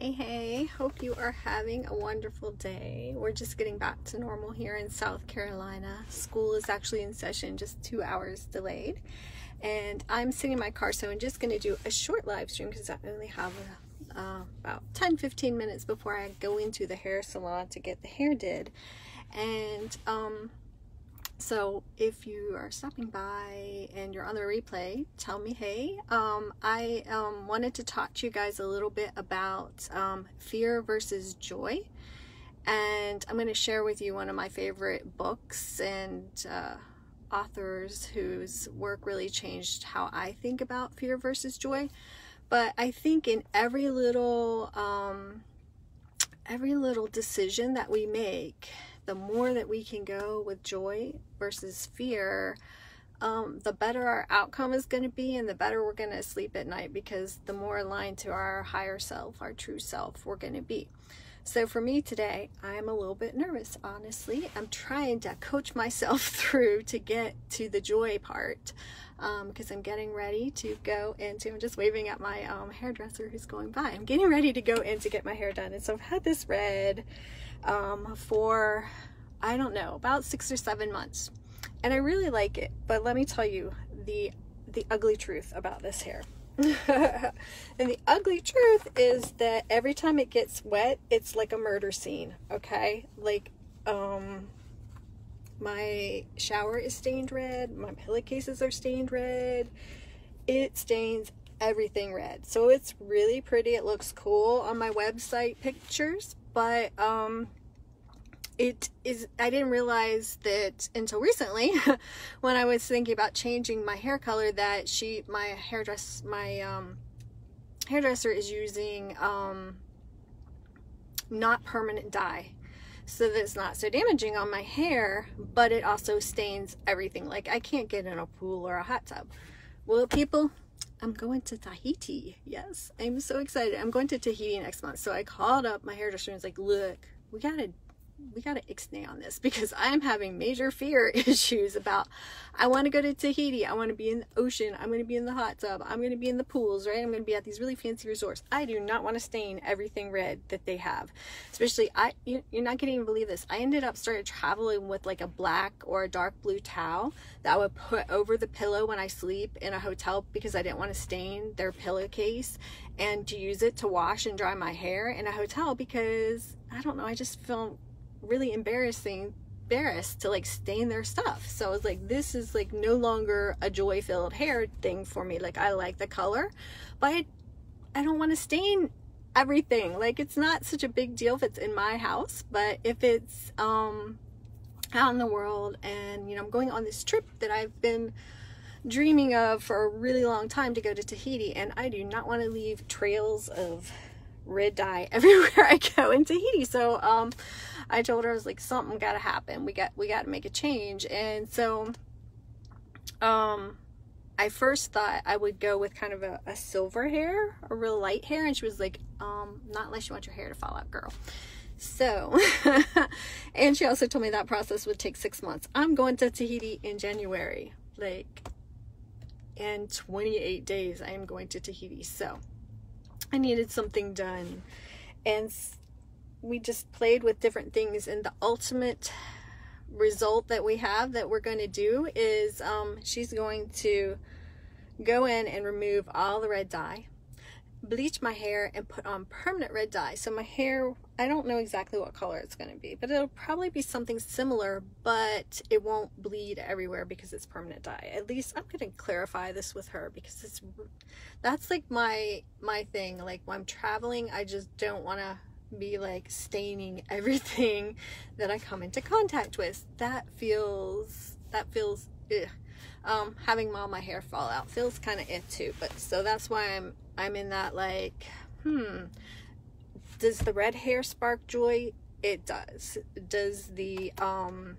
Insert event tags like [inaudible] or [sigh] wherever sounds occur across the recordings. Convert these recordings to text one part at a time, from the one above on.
Hey, hey, hope you are having a wonderful day. We're just getting back to normal here in South Carolina. School is actually in session, just two hours delayed. And I'm sitting in my car, so I'm just going to do a short live stream because I only have uh, about 10 15 minutes before I go into the hair salon to get the hair did. And um, so if you are stopping by and you're on the replay, tell me hey. Um, I um, wanted to talk to you guys a little bit about um, fear versus joy. And I'm going to share with you one of my favorite books and uh, authors whose work really changed how I think about fear versus joy. But I think in every little um, every little decision that we make the more that we can go with joy versus fear, um, the better our outcome is going to be and the better we're going to sleep at night because the more aligned to our higher self, our true self, we're going to be. So for me today, I'm a little bit nervous, honestly. I'm trying to coach myself [laughs] through to get to the joy part because um, I'm getting ready to go into, I'm just waving at my um, hairdresser who's going by. I'm getting ready to go in to get my hair done. And so I've had this red um, for, I don't know, about six or seven months. And I really like it, but let me tell you the, the ugly truth about this hair. [laughs] and the ugly truth is that every time it gets wet, it's like a murder scene, okay? Like, um, my shower is stained red, my pillowcases are stained red. It stains everything red. So it's really pretty. It looks cool on my website pictures, but um, it is I didn't realize that until recently [laughs] when I was thinking about changing my hair color that she my hairdress my um, hairdresser is using um, not permanent dye so that it's not so damaging on my hair but it also stains everything like I can't get in a pool or a hot tub well people I'm going to Tahiti. Yes, I'm so excited. I'm going to Tahiti next month. So I called up my hairdresser and was like, look, we got to we got to ixnay on this because I'm having major fear [laughs] issues about I want to go to Tahiti. I want to be in the ocean. I'm going to be in the hot tub. I'm going to be in the pools, right? I'm going to be at these really fancy resorts. I do not want to stain everything red that they have. Especially I you're not going to even believe this. I ended up started traveling with like a black or a dark blue towel that I would put over the pillow when I sleep in a hotel because I didn't want to stain their pillowcase and to use it to wash and dry my hair in a hotel because I don't know, I just feel really embarrassing embarrassed to like stain their stuff. So I was like this is like no longer a joy filled hair thing for me. Like I like the color but I, I don't want to stain everything. Like it's not such a big deal if it's in my house but if it's um out in the world and you know I'm going on this trip that I've been dreaming of for a really long time to go to Tahiti and I do not want to leave trails of red dye [laughs] everywhere I go in Tahiti. So um I told her I was like something got to happen. We got we got to make a change. And so um I first thought I would go with kind of a, a silver hair, a real light hair and she was like um not unless you want your hair to fall out, girl. So, [laughs] and she also told me that process would take six months. I'm going to Tahiti in January, like, in 28 days, I am going to Tahiti. So, I needed something done. And we just played with different things and the ultimate result that we have that we're going to do is um, she's going to go in and remove all the red dye bleach my hair and put on permanent red dye. So my hair I don't know exactly what color it's going to be but it'll probably be something similar but it won't bleed everywhere because it's permanent dye. At least I'm going to clarify this with her because it's that's like my my thing. Like when I'm traveling I just don't want to be like staining everything [laughs] that I come into contact with. That feels, that feels. Um, having all my hair fall out feels kind of it too. But so that's why I'm, I'm in that like, hmm, does the red hair spark joy? It does. Does the, um,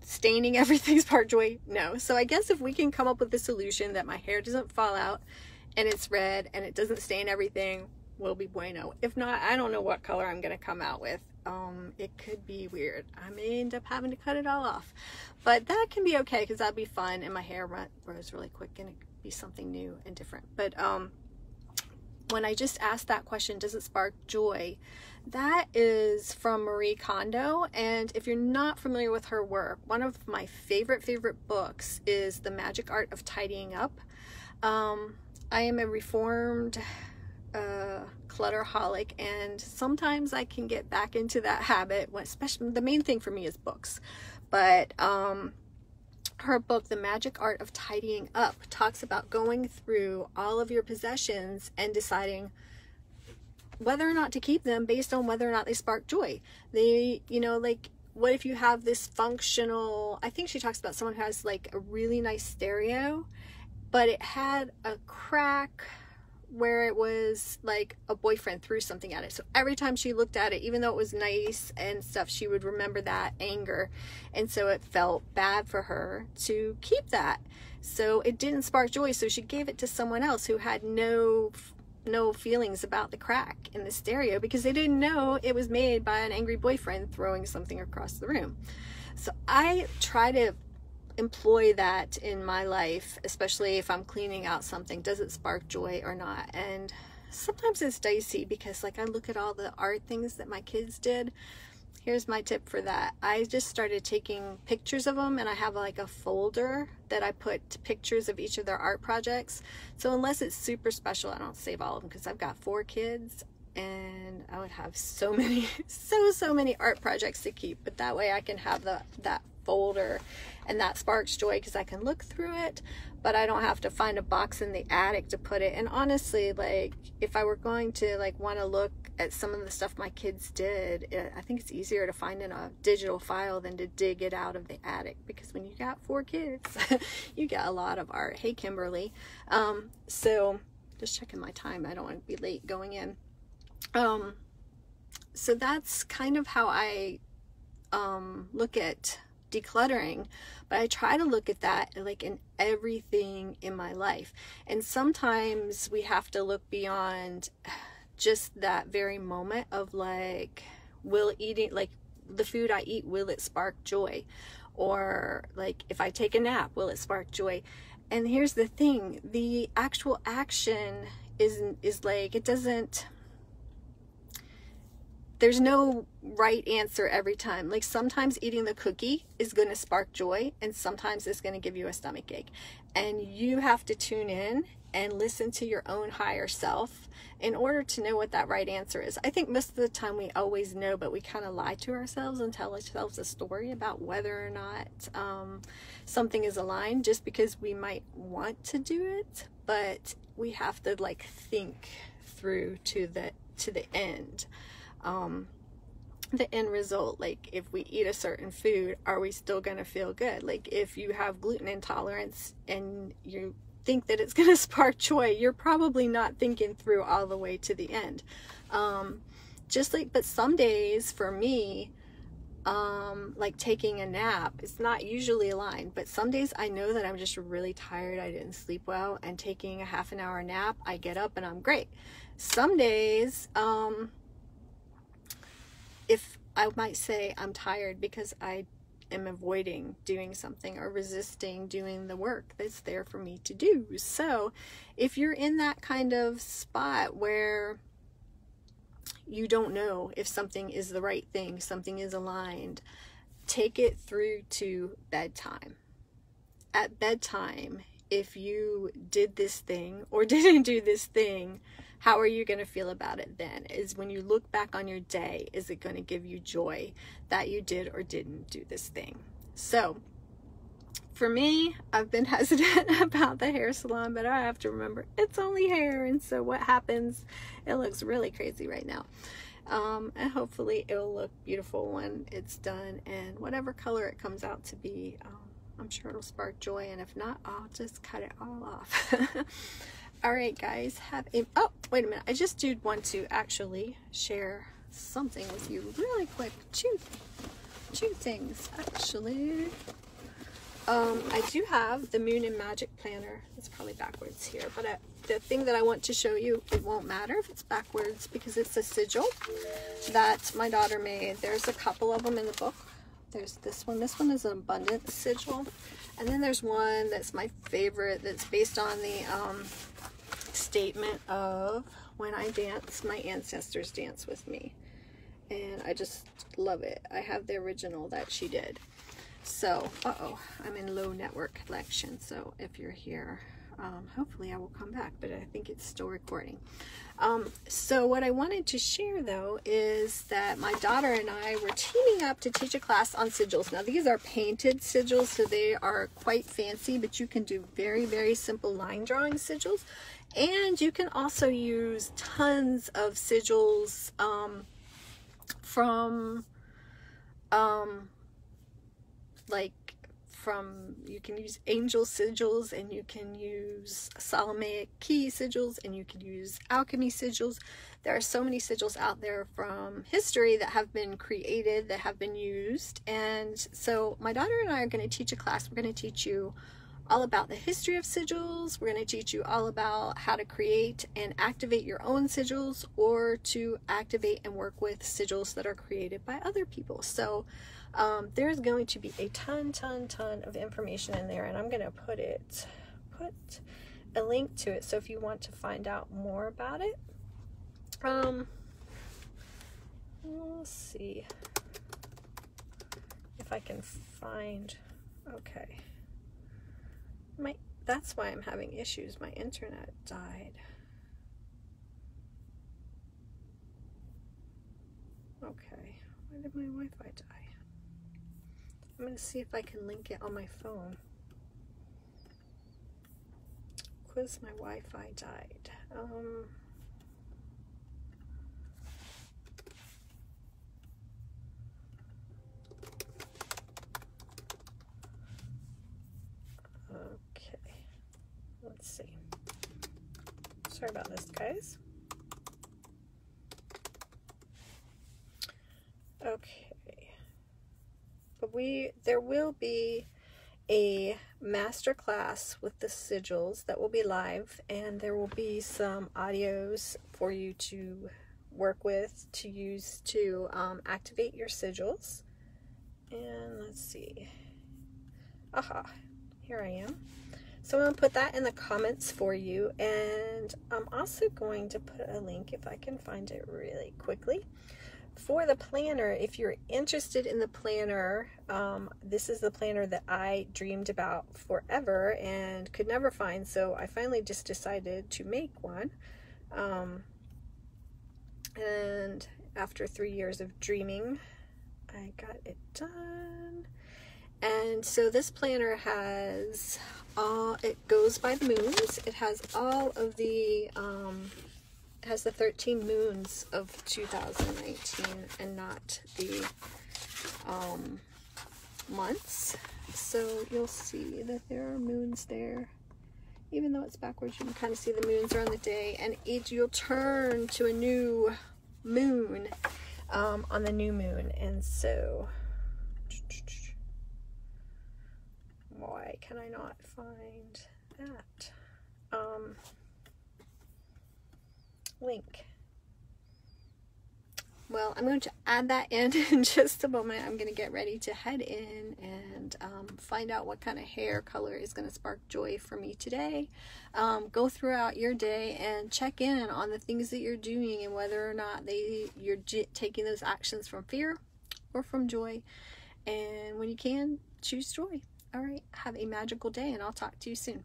staining [laughs] everything spark joy? No. So I guess if we can come up with a solution that my hair doesn't fall out and it's red and it doesn't stain everything, will be bueno. If not, I don't know what color I'm going to come out with. Um, it could be weird. I may end up having to cut it all off. But that can be okay because that'd be fun and my hair grows really quick and it could be something new and different. But um, when I just asked that question, does it spark joy? That is from Marie Kondo. And if you're not familiar with her work, one of my favorite, favorite books is The Magic Art of Tidying Up. Um, I am a reformed uh, clutterholic, and sometimes I can get back into that habit. Especially the main thing for me is books, but um, her book, The Magic Art of Tidying Up, talks about going through all of your possessions and deciding whether or not to keep them based on whether or not they spark joy. They, you know, like what if you have this functional, I think she talks about someone who has like a really nice stereo, but it had a crack where it was like a boyfriend threw something at it. So every time she looked at it, even though it was nice and stuff, she would remember that anger. And so it felt bad for her to keep that. So it didn't spark joy. So she gave it to someone else who had no no feelings about the crack in the stereo because they didn't know it was made by an angry boyfriend throwing something across the room. So I try to employ that in my life, especially if I'm cleaning out something. Does it spark joy or not? And sometimes it's dicey because like I look at all the art things that my kids did here's my tip for that. I just started taking pictures of them and I have like a folder that I put pictures of each of their art projects. So unless it's super special, I don't save all of them because I've got four kids and I would have so [laughs] many, so, so many art projects to keep. But that way I can have the, that folder and that sparks joy because I can look through it but I don't have to find a box in the attic to put it and honestly like if I were going to like want to look at some of the stuff my kids did, it, I think it's easier to find in a digital file than to dig it out of the attic because when you got four kids, [laughs] you got a lot of art. Hey, Kimberly. Um, so just checking my time. I don't want to be late going in. Um, so that's kind of how I um, look at decluttering but i try to look at that like in everything in my life and sometimes we have to look beyond just that very moment of like, will eating, like the food I eat, will it spark joy? Or like, if I take a nap, will it spark joy? And here's the thing, the actual action is, is like, it doesn't, there's no right answer every time. Like sometimes eating the cookie is going to spark joy and sometimes it's going to give you a stomach ache. And you have to tune in and listen to your own higher self in order to know what that right answer is. I think most of the time we always know, but we kind of lie to ourselves and tell ourselves a story about whether or not um, something is aligned just because we might want to do it, but we have to like think through to the to the end. Um, the end result like if we eat a certain food are we still going to feel good like if you have gluten intolerance and you think that it's [laughs] going to spark joy, you're probably not thinking through all the way to the end. Um, just like, but some days for me, um, like taking a nap, it's not usually aligned, but some days I know that I'm just really tired, I didn't sleep well, and taking a half an hour nap, I get up and I'm great. Some days, um, if I might say I'm tired because I am avoiding doing something or resisting doing the work that's there for me to do. So, if you're in that kind of spot where you don't know if something is the right thing, something is aligned, take it through to bedtime. At bedtime, if you did this thing or [laughs] didn't do this thing, how are you going to feel about it then? Is when you look back on your day, is it going to give you joy that you did or didn't do this thing? So, for me, I've been [laughs] hesitant about the hair salon, but I have to remember it's only hair. And so, what happens? It looks really crazy right now. Um, and hopefully, it'll look beautiful when it's done. And whatever color it comes out to be, um, I'm sure it'll spark joy. And if not, I'll just cut it all off. [laughs] all right guys have a oh wait a minute i just did want to actually share something with you really quick. Two two things actually. Um i do have the moon and magic planner. It's probably backwards here but I, the thing that i want to show you it won't matter if it's backwards because it's a sigil that my daughter made. There's a couple of them in the book. There's this one this one is an abundance sigil and then there's one that's my favorite that's based on the um, statement of when I dance, my ancestors dance with me. And I just love it. I have the original that she did. So, uh-oh, I'm in low network connection. So if you're here, um, hopefully I will come back, but I think it's still recording. Um, so what I wanted to share though is that my daughter and I were teaming up to teach a class on sigils. Now these are painted sigils, so they are quite fancy, but you can do very, very simple line drawing sigils. And you can also use tons of sigils um, from um, like from you can use angel sigils and you can use Solomonic key sigils and you can use alchemy sigils. There are so many sigils out there from history that have been created, that have been used. And so my daughter and I are going to teach a class. We're going to teach you all about the history of sigils. We're going to teach you all about how to create and activate your own sigils or to activate and work with sigils that are created by other people. So um, there's going to be a ton, ton, ton of information in there, and I'm going to put it, put a link to it. So if you want to find out more about it, um, let's see if I can find, okay. My, that's why I'm having issues. My internet died. Okay, why did my Wi-Fi die? I'm to see if I can link it on my phone. Because my Wi-Fi died. Um, okay, let's see. Sorry about this, guys. Okay. But we there will be a master class with the sigils that will be live and there will be some audios for you to work with to use to um, activate your sigils. And let's see. Aha. Here I am so I'm going to put that in the comments for you and I'm also going to put a link if I can find it really quickly for the planner, if you're interested in the planner, um, this is the planner that I dreamed about forever and could never find. So I finally just decided to make one. Um, and after three years of dreaming, I got it done. And so this planner has all, it goes by the moons. It has all of the um, has the 13 moons of 2019 and not the um, months. So you'll see that there are moons there. Even though it's backwards, you can kind of see the moons around the day. And each you'll turn to a new moon um, on the new moon. And so, why can I not find that? Um, link. Well, I'm going to add that in [laughs] in just a moment. I'm going to get ready to head in and um, find out what kind of hair color is going to spark joy for me today. Um, go throughout your day and check in on the things that you're doing and whether or not they you're taking those actions from fear or from joy. And when you can, choose joy. All right, have a magical day and I'll talk to you soon.